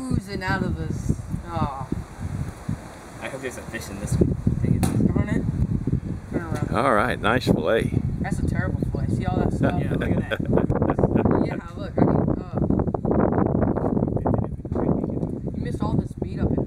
oozing out of this. Oh, ah. I hope there's a fish in this one. Darn it. Turn around. All right, nice fillet. That's a terrible fillet. See all that stuff? Yeah, look at that. Yeah, look. I mean, uh, you missed all this meat up in